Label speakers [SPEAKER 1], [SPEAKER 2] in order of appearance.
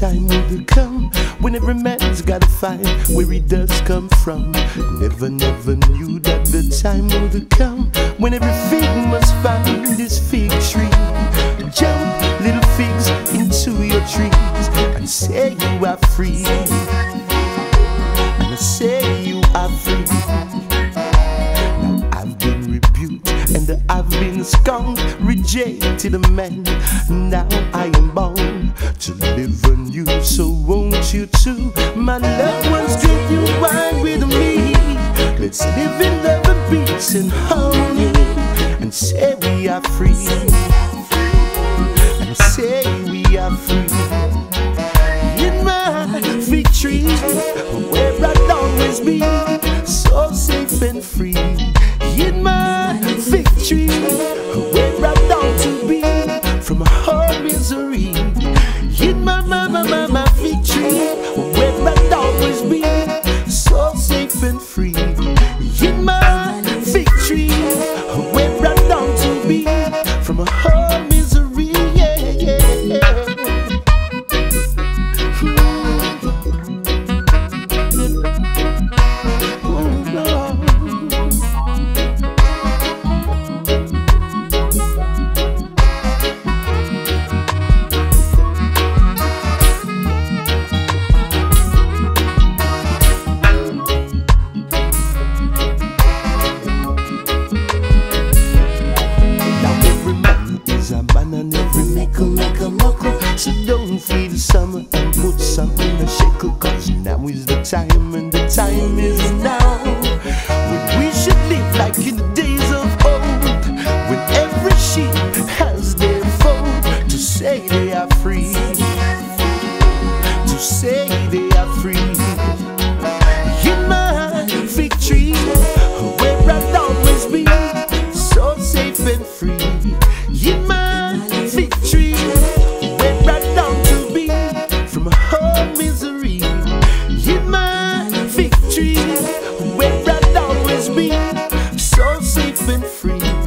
[SPEAKER 1] time will come when every man's gotta find where he does come from. Never, never knew that the time would come when every fig must find his fig tree. Jump, little figs, into your trees and say you are free. Scorned, rejected the man. Now I am born to live anew. So won't you too, my loved ones, drink you wine with me? Let's live in love and peace and harmony, and say we are free. And say we are free. In my victory, where I'd always be, so safe and free. In my victory, make a muckle. So don't feel summer and put something in a shackle. Cause now is the time and the time is now. When we should live like in the days of old. When every sheep has their fold. To say they are free. To say they are free. Free.